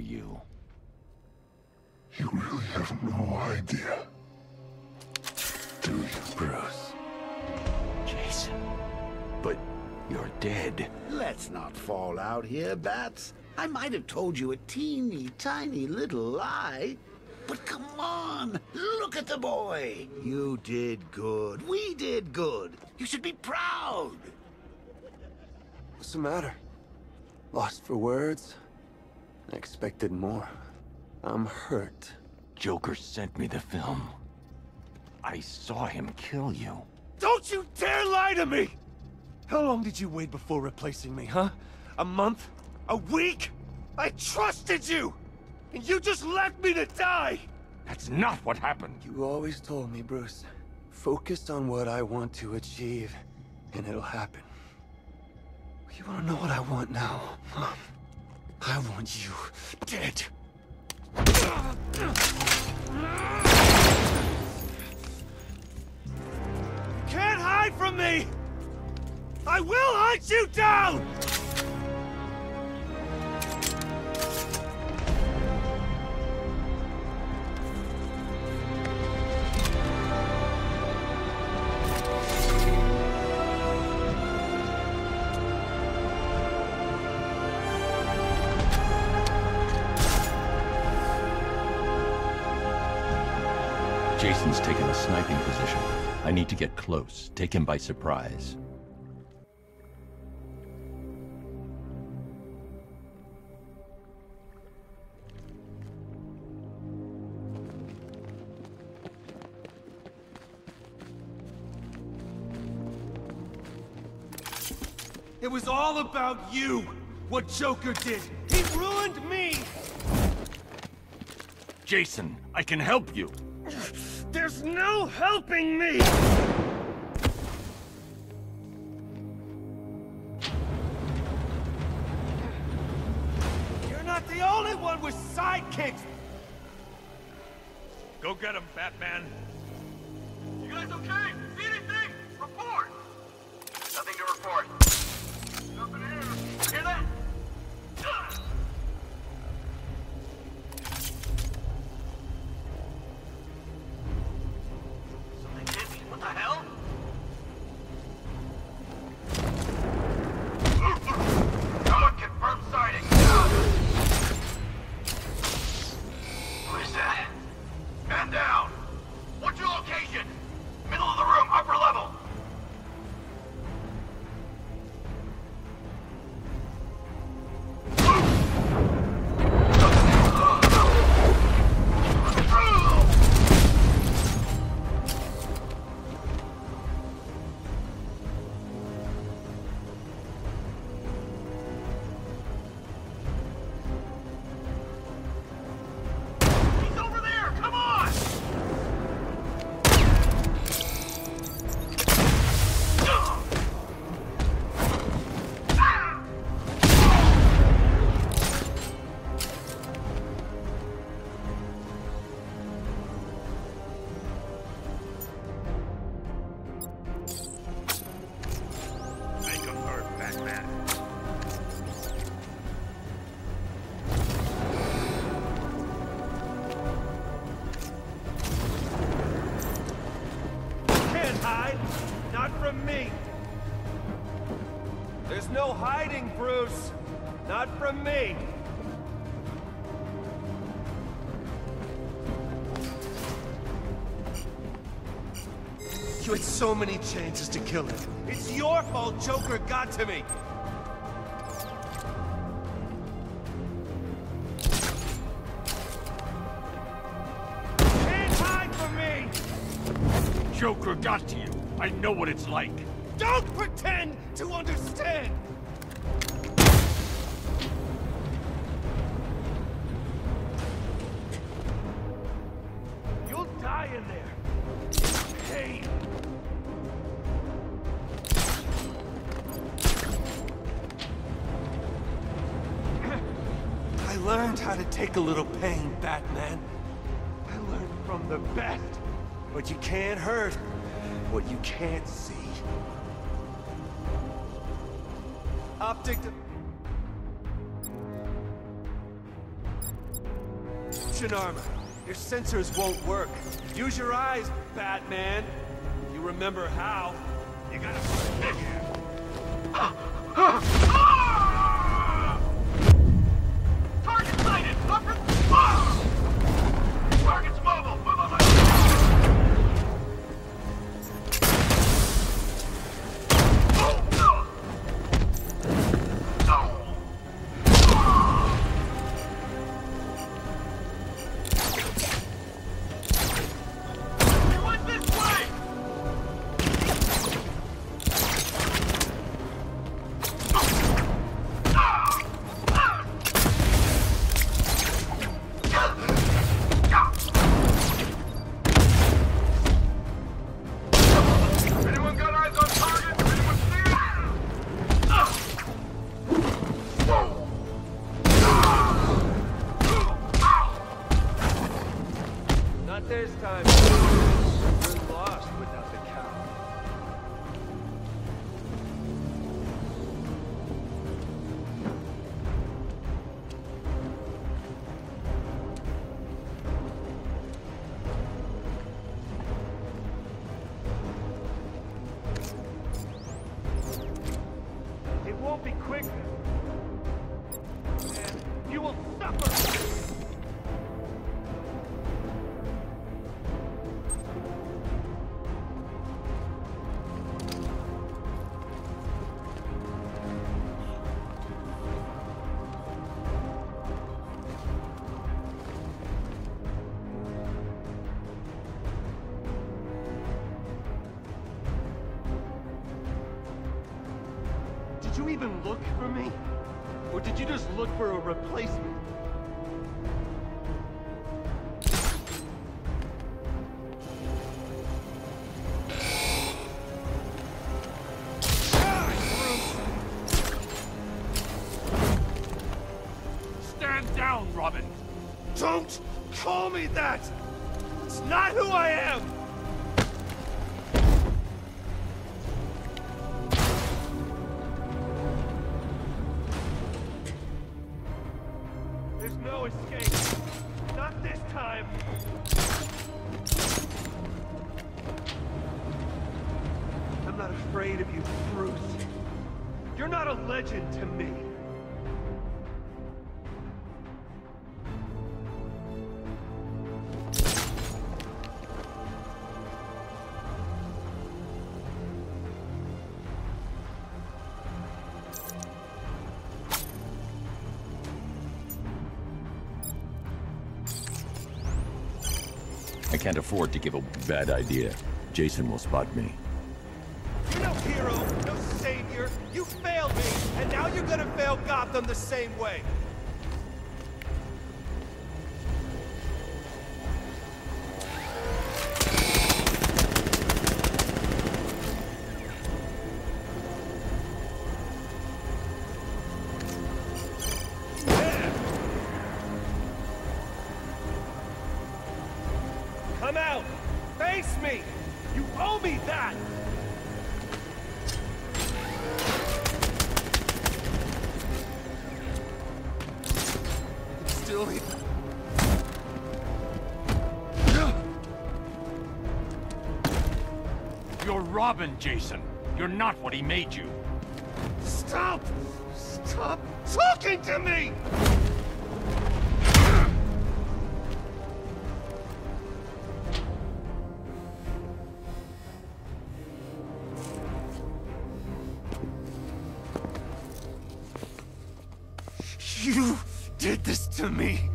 you. You really have no idea. Do you, Bruce? Jason. But you're dead. Let's not fall out here, Bats. I might have told you a teeny tiny little lie. But come on, look at the boy. You did good. We did good. You should be proud. What's the matter? Lost for words? I expected more. I'm hurt. Joker sent me the film. I saw him kill you. Don't you dare lie to me! How long did you wait before replacing me, huh? A month? A week? I trusted you! And you just left me to die! That's not what happened. You always told me, Bruce. Focus on what I want to achieve, and it'll happen. You wanna know what I want now? Huh? I want you dead. You can't hide from me! I will hunt you down! Jason's taken a sniping position. I need to get close, take him by surprise. It was all about you, what Joker did. He ruined me! Jason, I can help you. There's no helping me! You're not the only one with sidekicks! Go get him, Batman. You guys okay? See anything? Report! Nothing to report. There's no hiding, Bruce. Not from me. You had so many chances to kill him. It's your fault Joker got to me. Can't hide from me! Joker got to you. I know what it's like. Don't pretend to understand! A little pain, Batman. I learned from the best. But you can't hurt what you can't see. Optic... armor. Your sensors won't work. Use your eyes, Batman. You remember how. You gotta... even look for me? Or did you just look for a replacement? Escape. Not this time. I'm not afraid of you, Bruce. You're not a legend to me. Can't afford to give a bad idea. Jason will spot me. You're no hero, no savior. You failed me, and now you're gonna fail Gotham the same way. Jason. You're not what he made you. Stop! Stop talking to me! You did this to me!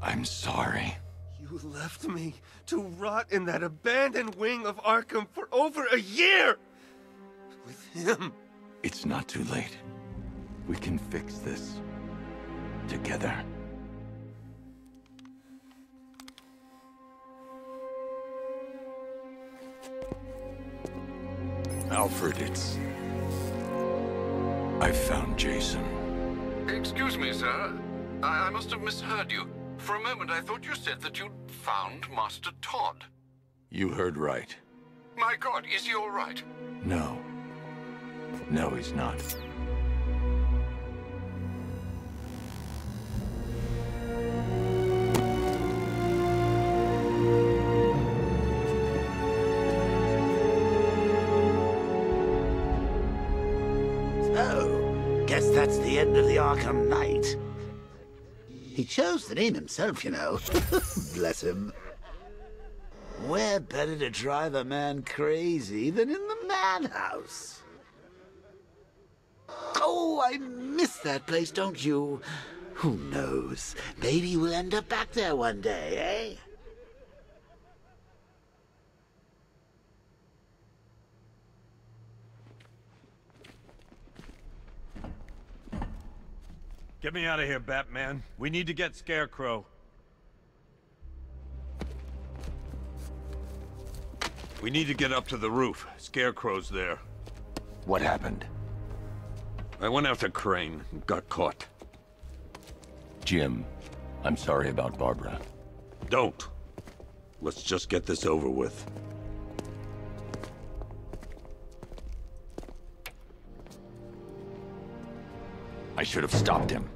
I'm sorry. You left me to rot in that abandoned wing of Arkham for over a year! With him! It's not too late. We can fix this. Together. Alfred, it's... I found Jason. Excuse me, sir. I, I must have misheard you. For a moment, I thought you said that you'd found Master Todd. You heard right. My god, is he all right? No. No, he's not. So, guess that's the end of the Arkham Knight. He chose the name himself, you know. Bless him. Where better to drive a man crazy than in the madhouse? Oh, I miss that place, don't you? Who knows? Maybe we'll end up back there one day, eh? Get me out of here, Batman. We need to get Scarecrow. We need to get up to the roof. Scarecrow's there. What happened? I went after Crane and got caught. Jim, I'm sorry about Barbara. Don't. Let's just get this over with. I should have stopped him.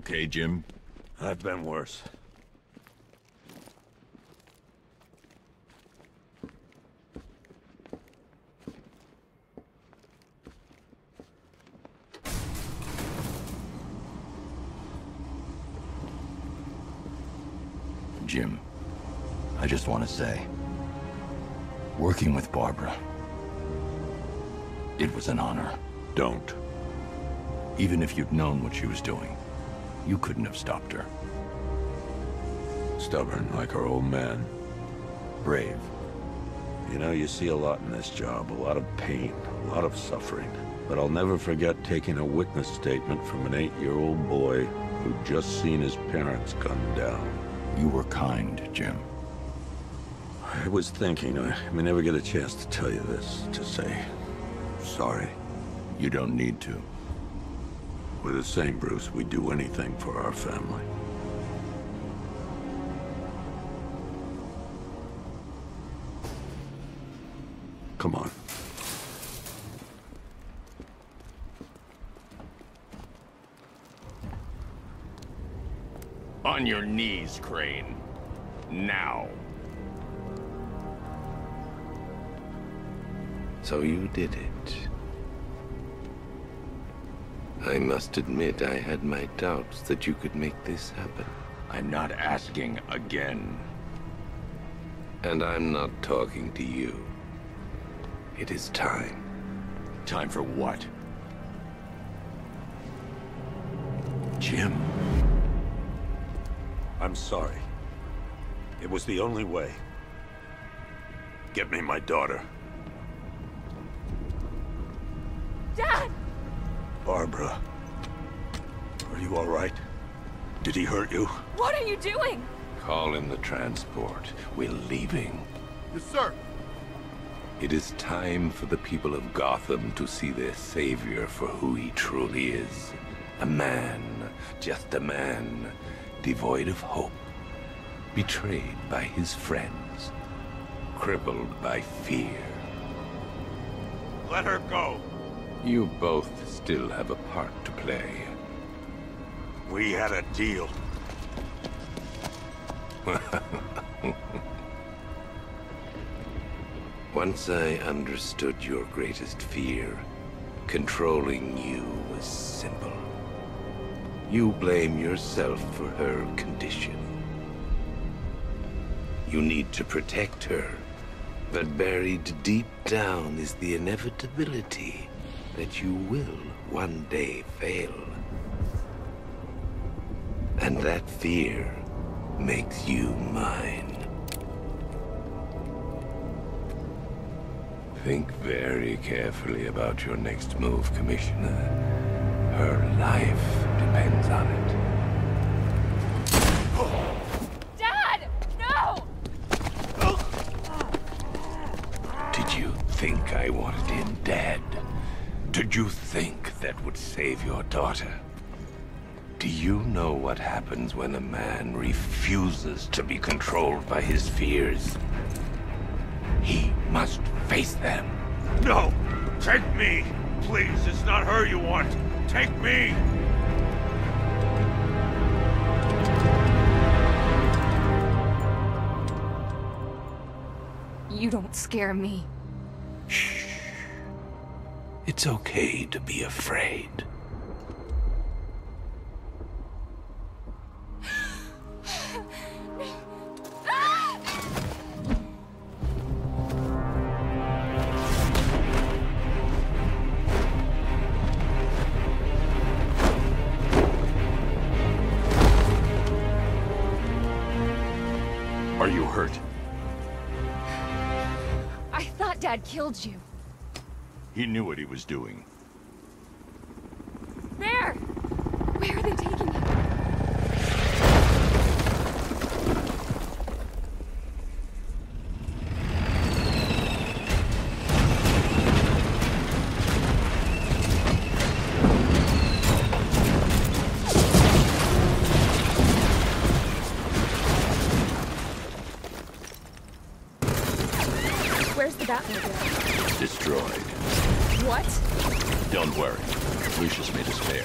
Okay, Jim? I've been worse. Jim, I just want to say, working with Barbara, it was an honor. Don't. Even if you'd known what she was doing, you couldn't have stopped her. Stubborn like her old man. Brave. You know, you see a lot in this job. A lot of pain, a lot of suffering. But I'll never forget taking a witness statement from an eight-year-old boy who'd just seen his parents gunned down. You were kind, Jim. I was thinking, I may never get a chance to tell you this, to say sorry. You don't need to. We're the same, Bruce. We'd do anything for our family. Come on. On your knees, Crane. Now. So you did it. I must admit I had my doubts that you could make this happen. I'm not asking again. And I'm not talking to you. It is time. Time for what? Jim. I'm sorry. It was the only way. Get me my daughter. You all right? Did he hurt you? What are you doing? Call in the transport. We're leaving. Yes, sir. It is time for the people of Gotham to see their savior for who he truly is. A man, just a man, devoid of hope, betrayed by his friends, crippled by fear. Let her go. You both still have a part to play. We had a deal. Once I understood your greatest fear, controlling you was simple. You blame yourself for her condition. You need to protect her, but buried deep down is the inevitability that you will one day fail. And that fear makes you mine. Think very carefully about your next move, Commissioner. Her life depends on it. Dad! No! Did you think I wanted him dead? Did you think that would save your daughter? Do you know what happens when a man refuses to be controlled by his fears? He must face them. No! Take me! Please, it's not her you want. Take me! You don't scare me. Shh. It's okay to be afraid. Knew what he was doing. There! Where are they taking you? Where's the Batmobile? Destroyed. What? Don't worry. Lucius made us fair.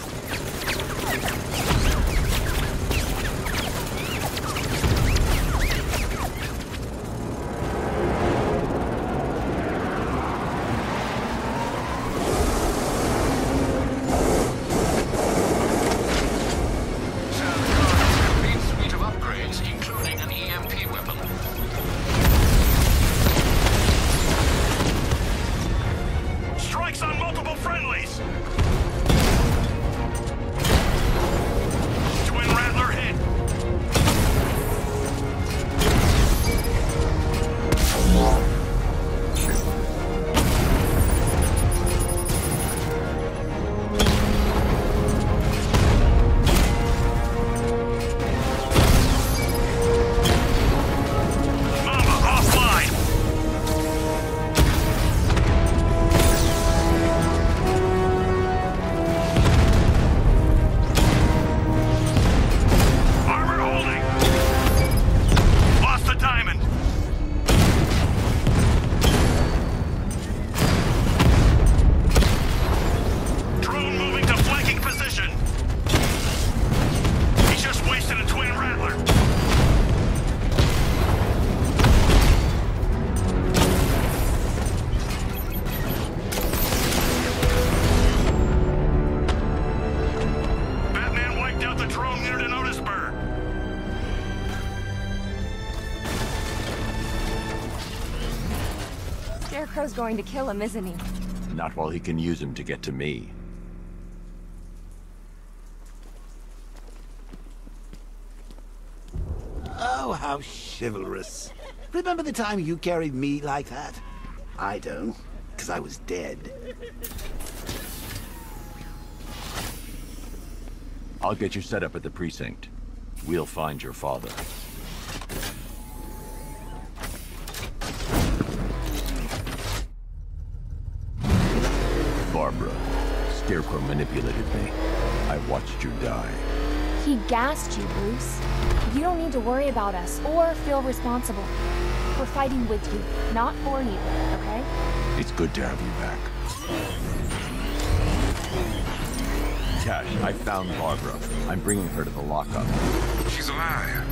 Scarecrow's going to kill him, isn't he? Not while he can use him to get to me. Oh, how chivalrous. Remember the time you carried me like that? I don't, because I was dead. I'll get you set up at the precinct. We'll find your father. Scarecrow manipulated me. I watched you die. He gassed you, Bruce. You don't need to worry about us or feel responsible. We're fighting with you, not for you, okay? It's good to have you back. Cash, I found Barbara. I'm bringing her to the lockup. She's alive.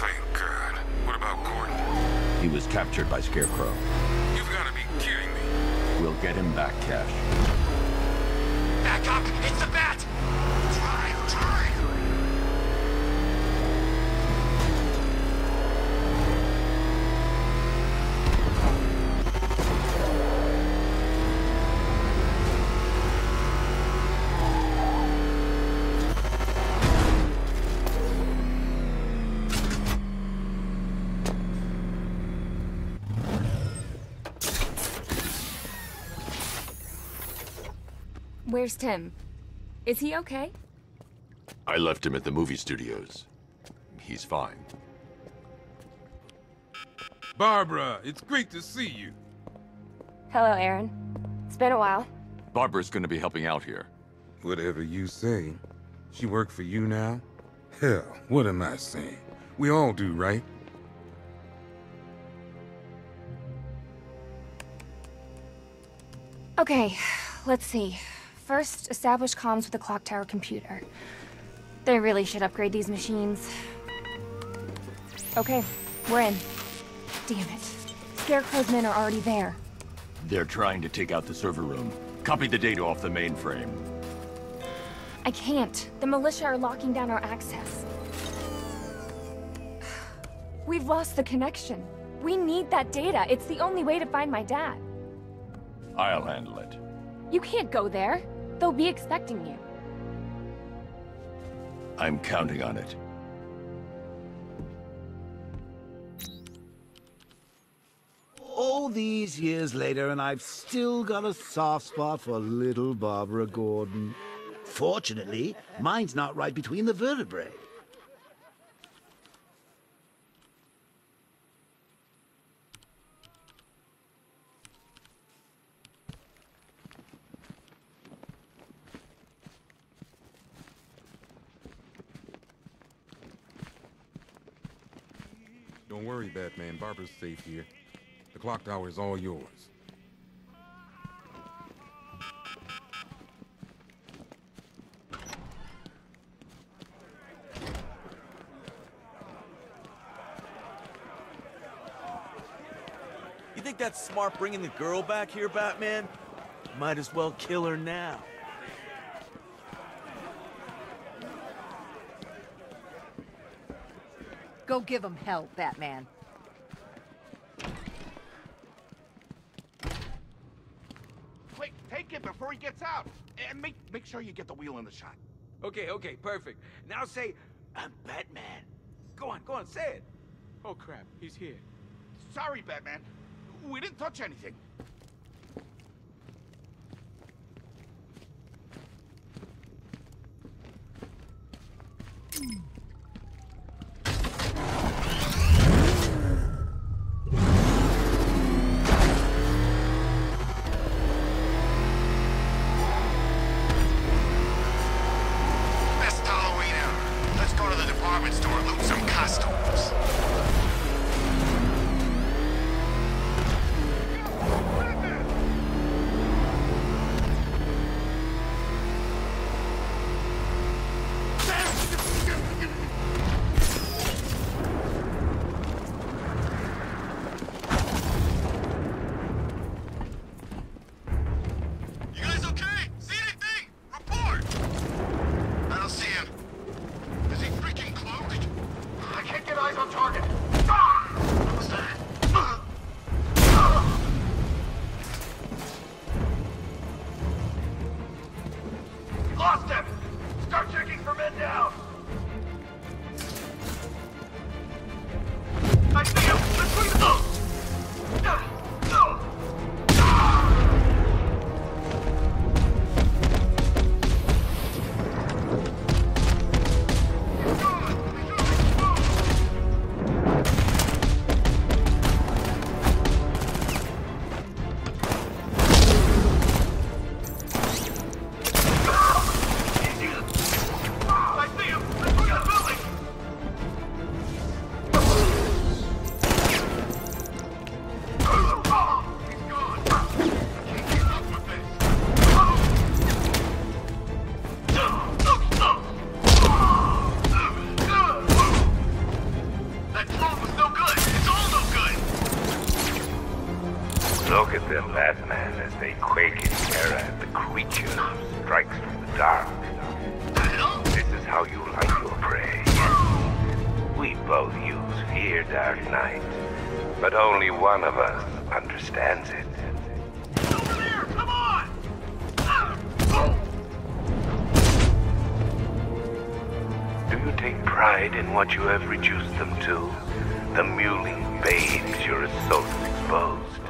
Thank God. What about Gordon? He was captured by Scarecrow. You've got to be kidding me. We'll get him back, Cash. Back up! It's the bat! Where's Tim? Is he okay? I left him at the movie studios. He's fine. Barbara, it's great to see you. Hello, Aaron. It's been a while. Barbara's gonna be helping out here. Whatever you say. She work for you now? Hell, what am I saying? We all do, right? Okay, let's see. First, establish comms with the clock tower computer. They really should upgrade these machines. Okay, we're in. Damn it. Scarecrow's men are already there. They're trying to take out the server room. Copy the data off the mainframe. I can't. The militia are locking down our access. We've lost the connection. We need that data. It's the only way to find my dad. I'll handle it. You can't go there. They'll be expecting you. I'm counting on it. All these years later, and I've still got a soft spot for little Barbara Gordon. Fortunately, mine's not right between the vertebrae. Don't Batman. Barbara's safe here. The clock tower is all yours. You think that's smart bringing the girl back here, Batman? Might as well kill her now. Go give him hell, Batman. Quick, take him before he gets out. And make make sure you get the wheel in the shot. Okay, okay, perfect. Now say, I'm Batman. Go on, go on, say it. Oh crap, he's here. Sorry, Batman. We didn't touch anything. As they quake in terror at the creature who strikes from the dark. This is how you like your prey. We both use fear, Dark Knight, but only one of us understands it. Do you take pride in what you have reduced them to? The mewling babes your assaults exposed.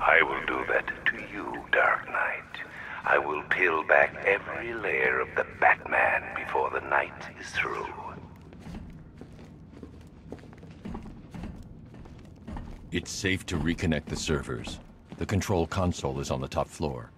I will do that to you, Dark Knight. I will peel back every layer of the Batman before the night is through. It's safe to reconnect the servers. The control console is on the top floor.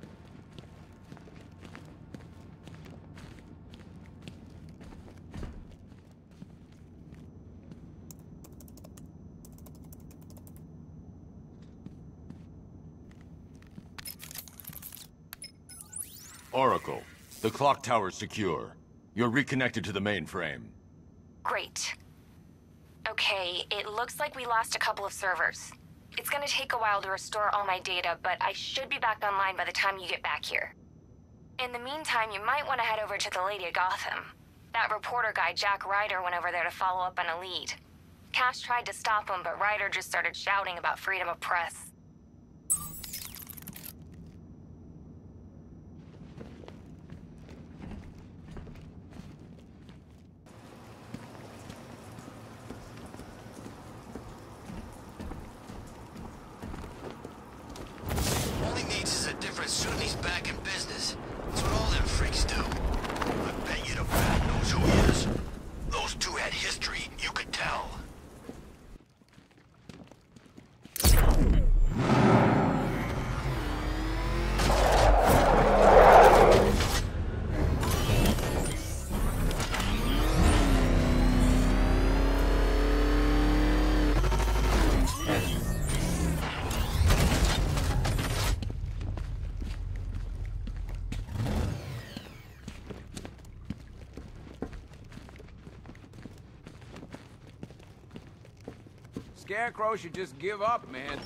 Oracle, the clock tower's secure. You're reconnected to the mainframe. Great. Okay, it looks like we lost a couple of servers. It's gonna take a while to restore all my data, but I should be back online by the time you get back here. In the meantime, you might want to head over to the Lady of Gotham. That reporter guy, Jack Ryder, went over there to follow up on a lead. Cash tried to stop him, but Ryder just started shouting about freedom of press. All suit and he's back in business. That's what all them freaks do. Scarecrow should just give up, man.